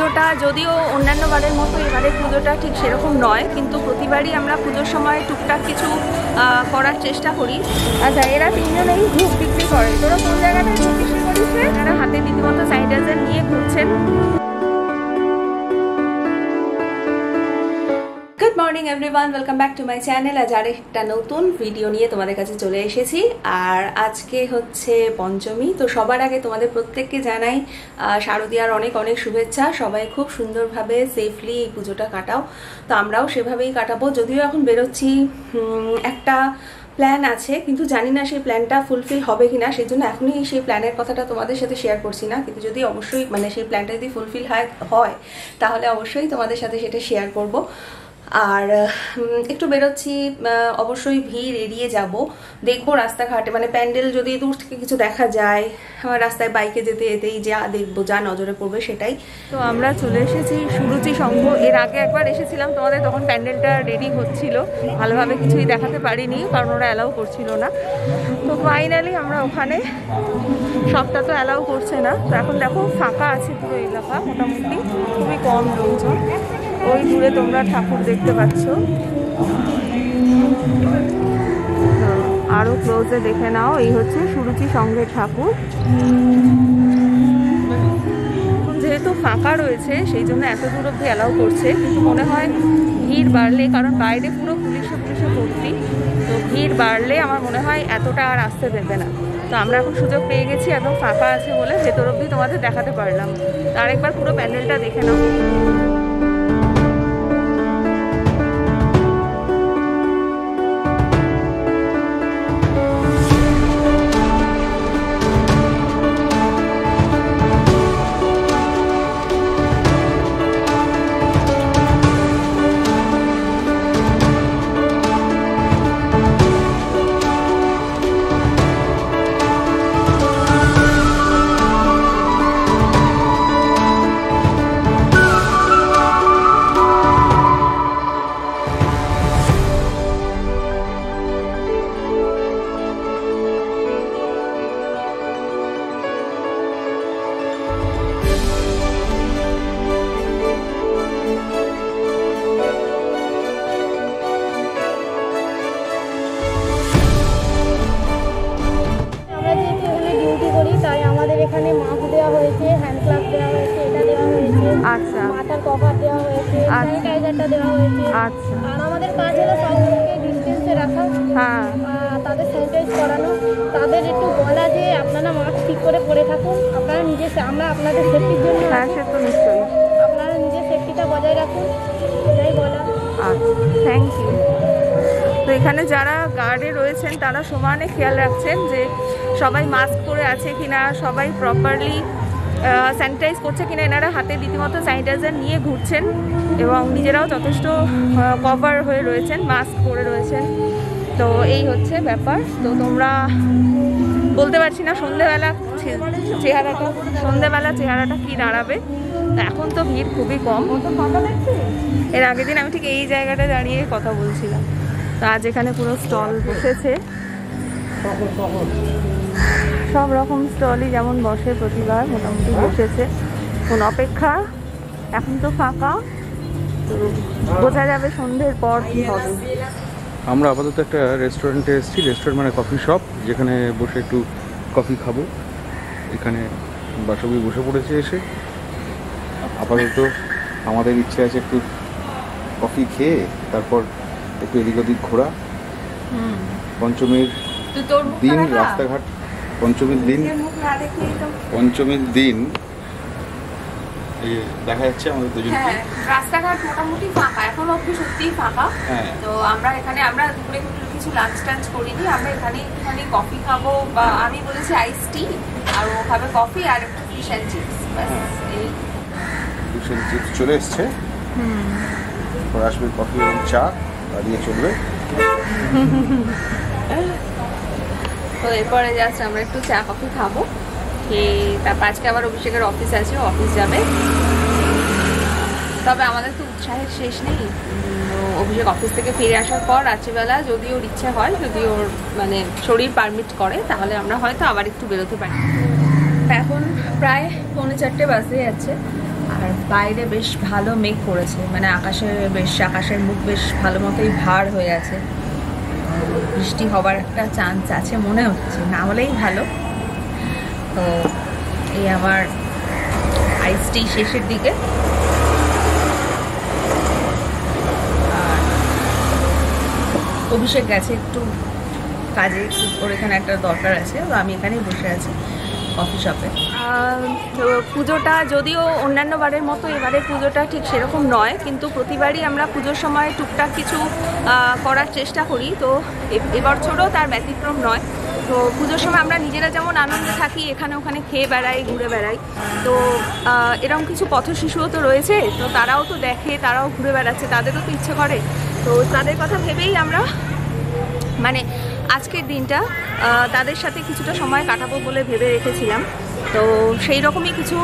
পুজোটা যদিও অন্যান্য বারের মতো এবারের পুজোটা ঠিক সেরকম নয় কিন্তু প্রতিবারই আমরা পুজোর সময় টুকটাক কিছু করার চেষ্টা করি। আচ্ছা এরা তিনজনেই ধূপ বিক্রি করে। তোরা কোন জায়গাটায় ধূপ বিক্রি করিস এরা হাতে রীতিমতো স্যানিটাইজার নিয়ে ঘুরছেন। Morning everyone welcome back to my channel আজ আর একটা নতুন ভিডিও নিয়ে তোমাদের কাছে চলে এসেছি। আর আজকে হচ্ছে পঞ্চমী, তো সবার আগে তোমাদের প্রত্যেককে জানাই শারদীয়ার অনেক অনেক শুভেচ্ছা। সবাই খুব সুন্দরভাবে সেফলি এই পুজোটা কাটাও। তো আমরাও সেভাবেই কাটাবো। যদিও এখন বেরোচ্ছি একটা প্ল্যান আছে, কিন্তু জানি না সেই প্ল্যানটা ফুলফিল হবে কি না সেই জন্য এখনই সেই প্ল্যানের কথাটা তোমাদের সাথে শেয়ার করছি না। কিন্তু যদি অবশ্যই মানে সেই প্ল্যানটা যদি ফুলফিল হয় তাহলে অবশ্যই তোমাদের সাথে সেটা শেয়ার করব। আর একটু বেরোচ্ছি অবশ্যই ভিড় এড়িয়ে যাব। দেখব রাস্তাঘাটে মানে প্যান্ডেল যদি দূর থেকে কিছু দেখা যায় রাস্তায় বাইকে যেতে যেতেই যা দেখব, যা নজরে পড়বে সেটাই। তো আমরা চলে এসেছি সুরুচি সংঘ। এর আগে একবার এসেছিলাম তোমাদের, তখন প্যান্ডেলটা রেডি হচ্ছিল। ভালোভাবে কিছুই দেখাতে পারিনি, কারণ ওরা অ্যালাউ করছিল না। তো ফাইনালি আমরা ওখানে, সবটা তো অ্যালাউ করছে না। তো এখন দেখো ফাঁকা আছে পুরো এলাকা, মোটামুটি। খুবই কম লোকজন। ওই দূরে তোমরা ঠাকুর দেখতে পাচ্ছ। আরও ক্লোজে দেখে নাও, এই হচ্ছে সুরুচি সঙ্গের ঠাকুর। যেহেতু ফাঁকা রয়েছে, সেই জন্য এত দূর অব্দি অ্যালাউ করছে, কিন্তু মনে হয় ভিড় বাড়লে, কারণ বাইরে পুরো পুলিশে পুলিশে ভর্তি, তো ভিড় বাড়লে আমার মনে হয় এতটা আর আসতে দেবে না। তো আমরা এখন সুযোগ পেয়ে গেছি, একদম ফাঁকা আছে বলে ভেতর অব্দি তোমাদের দেখাতে পারলাম। তো আরেকবার পুরো প্যান্ডেলটা দেখে নাও। আচ্ছা। আর আমাদের কাজ হলো সবকে ডিস্টেন্সে রাখা। হ্যাঁ। তাদের স্যানিটাইজ করানো। তাদের একটু বলা যে আপনারা মাস্ক ঠিক করে পরে থাকুন। আপনারা আমরা আপনাদের সেফটির জন্য হ্যাঁ আছি। সে তো নিশ্চয়ই। আপনারা নিজের সেফটিটা বজায় রাখুন। এটাই বলা আচ্ছা থ্যাংক ইউ তো এখানে যারা গার্ডে রয়েছেন তারা সমানে খেয়াল রাখছেন যে সবাই মাস্ক পরে আছে কিনা সবাই প্রপারলি স্যানিটাইজ করছে কিনা এনারা হাতে রীতিমতো স্যানিটাইজার নিয়ে ঘুরছেন এবং নিজেরাও যথেষ্ট কভার হয়ে রয়েছেন মাস্ক পরে রয়েছেন। তো এই হচ্ছে ব্যাপার। তো তোমরা বলতে পারছি না সন্ধেবেলা চে- চেহারাটা, সন্ধেবেলা চেহারাটা কি দাঁড়াবে। এখন তো ভিড় খুবই কম। এর আগের দিন আমি ঠিক এই জায়গাটা দাঁড়িয়ে কথা বলছিলাম। তো আজ এখানে পুরো স্টল বসেছে। সব রকম স্টলই যেমন বসে প্রতিবার মোটামুটি বসেছে। কোন অপেক্ষা? এখন তো ফাঁকা। তো বোঝা যাবে সন্ধ্যের পর কি হবে। আমরা আপাতত একটা রেস্টুরেন্টে এসেছি। রেস্টুরেন্ট মানে কফি শপ যেখানে বসে একটু কফি খাব। এখানে বাসবি বসে পড়েছে এসে। আপাতত আমাদের ইচ্ছে আছে একটু কফি খেয়ে তারপর একটু এদিক ওদিক ঘোরা পঞ্চমীর দিন রাস্তাঘাট পঞ্চমীর দিন পঞ্চমীর দিন দেখা যাচ্ছে আমাদের দুজনকে। হ্যাঁ রাস্তাঘাট মোটামুটি ফাঁকা এখন অব্দি সত্যিই ফাঁকা। হ্যাঁ। তো আমরা এখানে আমরা দুপুরে কিছু লাঞ্চ টাঞ্চ করিনি আমরা এখানে একটুখানি কফি খাব বা আমি বলেছি আইস টি আর ও খাবে কফি আর একটু ফিশ অ্যান্ড চিপস এই। দুশো চিপস চলে এসছে। এরপর আসবে কফি এবং চা দাঁড়িয়ে চলবে। তো এরপরে জাস্ট আমরা একটু চা কফি খাব। তারপর আজকে আবার অভিষেকের অফিস আছে অফিস যাবে। তবে আমাদের তো উৎসাহের শেষ নেই। অভিষেক অফিস থেকে ফিরে আসার পর রাত্রিবেলা যদি ওর ইচ্ছে হয়, যদি ওর মানে শরীর পারমিট করে, তাহলে আমরা হয়তো আবার একটু বেরোতে পারি। এখন প্রায় পৌনে চারটে বাজে যাচ্ছে। আর বাইরে বেশ ভালো মেঘ করেছে। মানে আকাশে বেশ, আকাশের মুখ বেশ ভালো মতোই ভার হয়ে আছে। বৃষ্টি হবার একটা চান্স আছে, মনে হচ্ছে। না হলেই ভালো। তো এই আমার আইসটি শেষের দিকে। অভিষেক গেছে একটু কাজে, ওর এখানে একটা দরকার আছে, তো আমি এখানেই বসে আছি কফি শপে পুজোটা যদিও অন্যান্য বারের মতো এবারের পুজোটা ঠিক সেরকম নয়, কিন্তু প্রতিবারই আমরা পুজোর সময় টুকটাক কিছু করার চেষ্টা করি। তো এবছরও তার ব্যতিক্রম নয়। তো পুজোর সময় আমরা নিজেরা যেমন আনন্দে থাকি, এখানে ওখানে খেয়ে বেড়াই, ঘুরে বেড়াই। তো এরকম কিছু পথশিশুও তো রয়েছে, তো তারাও তো দেখে, তারাও ঘুরে বেড়াচ্ছে, তাদেরও তো ইচ্ছে করে। তো তাদের কথা ভেবেই আমরা মানে আজকের দিনটা তাদের সাথে কিছুটা সময় কাটাবো বলে ভেবে রেখেছিলাম। তো সেই রকমই কিছু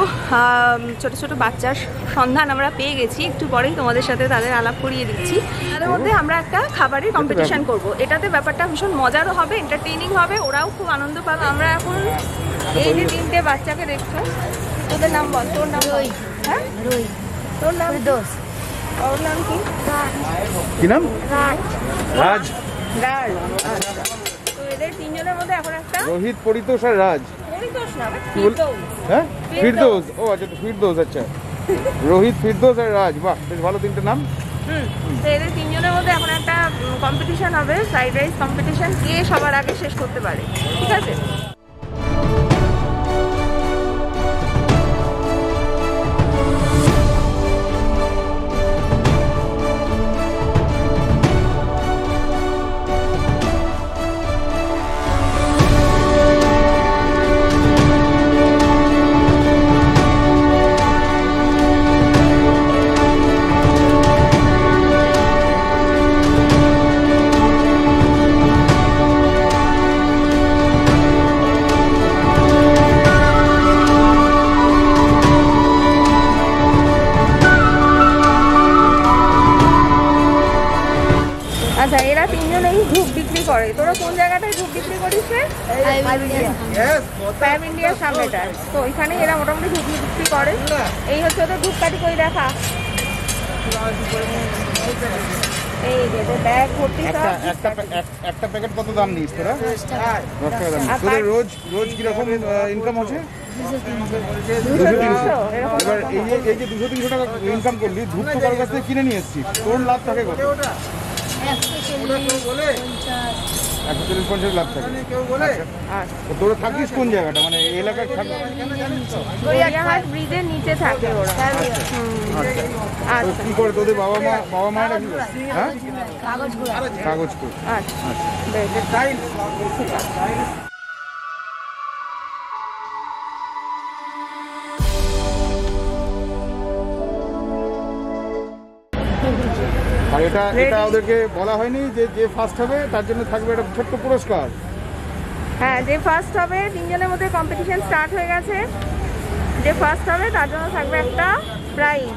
ছোট ছোট বাচ্চার সন্ধান আমরা পেয়ে গেছি। একটু পরেই তোমাদের সাথে তাদের আলাপ করিয়ে দিচ্ছি। তাদের মধ্যে আমরা একটা খাবারের কম্পিটিশান করব। এটাতে ব্যাপারটা ভীষণ মজারও হবে এন্টারটেইনিং হবে ওরাও খুব আনন্দ পাবে। আমরা এখন এই যে তিনটে বাচ্চাকে দেখছ তোদের নাম বল তোর নাম বল। হ্যাঁ? তোর নাম দোষ ওর নাম কি? কি নাম? রাজ। রাজ। তো এদের তিনজনের মধ্যে এখন একটা রোহিত পরিতোষ আর রাজ। পরিতোষ না। হ্যাঁ? ফিরদৌস। ও আচ্ছা ফিরদোস আচ্ছা। রোহিত ফিরদৌস আর রাজ। বাহ বেশ ভালো তিনটে নাম। হুম তো এদের তিনজনের মধ্যে এখন একটা কম্পিটিশন হবে ফ্রাইড রাইস কম্পিটিশন কে সবার আগে শেষ করতে পারে। ঠিক আছে? তিনজনেই ধূপ বিক্রি করে। তোরা কোন জায়গাটায় ধূপ বিক্রি করিস রে? প্যাম ইন্ডিয়ার সামনেটা তো ওইখানে এরা মোটামুটি ধূপ বিক্রি করে। এই হচ্ছে ওদের ধূপকাঠি করে দেখা। এই যে ব্যাগ ভর্তি একটা প্যাকেট কত দাম নিস তোরা? দশ টাকা। দাম তোদের রোজ রোজ কীরকম ইনকাম এবার এই যে দুশো তিনশো টাকা ইনকাম করলি ধূপ তো কারোর কাছ থেকে কিনে নিয়ে এসছিস। তোর লাভ থাকে কত? একশো চল্লিশ পঞ্চাশ লাভ থাকে। আচ্ছা। তোরা থাকিস কোন জায়গাটা? মানে এলাকায় থাকিস ব্রিজের নিচে থাকে ওরা। আচ্ছা। কি করে? তোদের বাবা মা বাবা কি হ্যাঁ? কাগজ আচ্ছা। এটা এটা ওদেরকে বলা হয়নি যে যে ফার্স্ট হবে তার জন্য থাকবে একটা ছোট্ট পুরস্কার। হ্যাঁ যে ফার্স্ট হবে তিনজনের মধ্যে কম্পিটিশন স্টার্ট হয়ে গেছে। যে ফার্স্ট হবে তার জন্য থাকবে একটা প্রাইজ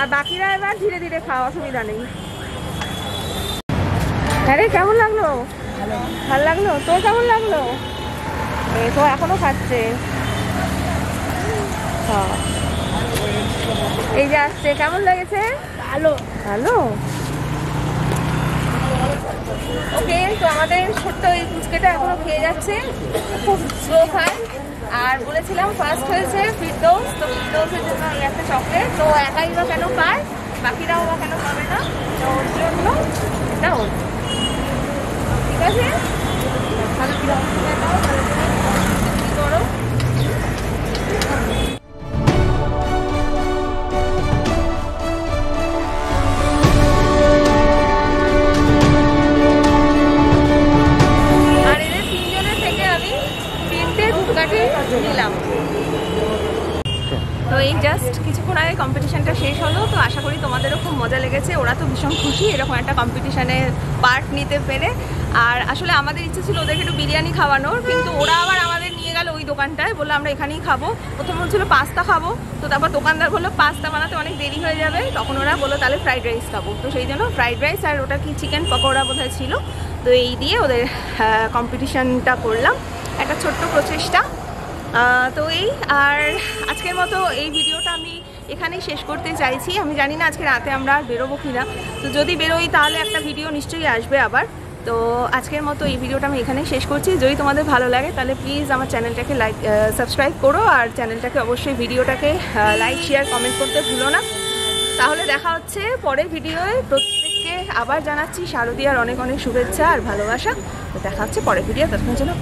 আর বাকিরা এবার ধীরে ধীরে খাওয়া অসুবিধা নেই। আরে কেমন লাগল? ভালো লাগল? তোর কেমন লাগল? এ তো এখনও খাচ্ছে। হ্যাঁ। এই যে আসছে কেমন লেগেছে? ভালো। ভালো? ওকে তো আমাদের ছোট্ট এই ফুচকেটা এখনও খেয়ে যাচ্ছে। খুব স্লো খায়। আর বলেছিলাম ফার্স্ট হয়েছে ফিরদৌস তো ফিরদৌসের চকলেট তো একাই বা কেন পায় বাকিরাও বা কেন পাবে না তো ওর জন্য এটা ঠিক আছে ভালো করে অক্সিজেন নাও ভালো করে খুশি এরকম একটা কম্পিটিশানে পার্ট নিতে পেরে। আর আসলে আমাদের ইচ্ছে ছিল ওদেরকে একটু বিরিয়ানি খাওয়ানোর, কিন্তু ওরা আবার আমাদের নিয়ে গেল ওই দোকানটায়, বলল আমরা এখানেই খাব। প্রথম বলছিল, পাস্তা খাব। তো তারপর দোকানদার বলল, পাস্তা বানাতে অনেক দেরি হয়ে যাবে। তখন ওরা বলল, তাহলে ফ্রাইড রাইস খাব। তো সেই জন্য ফ্রাইড রাইস আর ওটা কি চিকেন পকোড়া বোধহয় ছিল। তো এই দিয়ে ওদের কম্পিটিশানটা করলাম। একটা ছোট্ট প্রচেষ্টা। তো এই, আর আজকের মতো এই ভিডিওটা আমি এখানেই শেষ করতে চাইছি। আমি জানি না আজকে রাতে আমরা আর বেরোবো কিনা। তো যদি বেরোই তাহলে একটা ভিডিও নিশ্চয়ই আসবে আবার। তো আজকের মতো এই ভিডিওটা আমি এখানেই শেষ করছি। যদি তোমাদের ভালো লাগে তাহলে প্লিজ আমার চ্যানেলটাকে লাইক সাবস্ক্রাইব করো। আর চ্যানেলটাকে অবশ্যই ভিডিওটাকে লাইক শেয়ার কমেন্ট করতে ভুলো না। তাহলে দেখা হচ্ছে পরের ভিডিওয়ে। প্রত্যেককে আবার জানাচ্ছি শারদীয়ার অনেক অনেক শুভেচ্ছা আর ভালোবাসা। তো দেখা হচ্ছে পরের ভিডিও ততক্ষণ জন্য.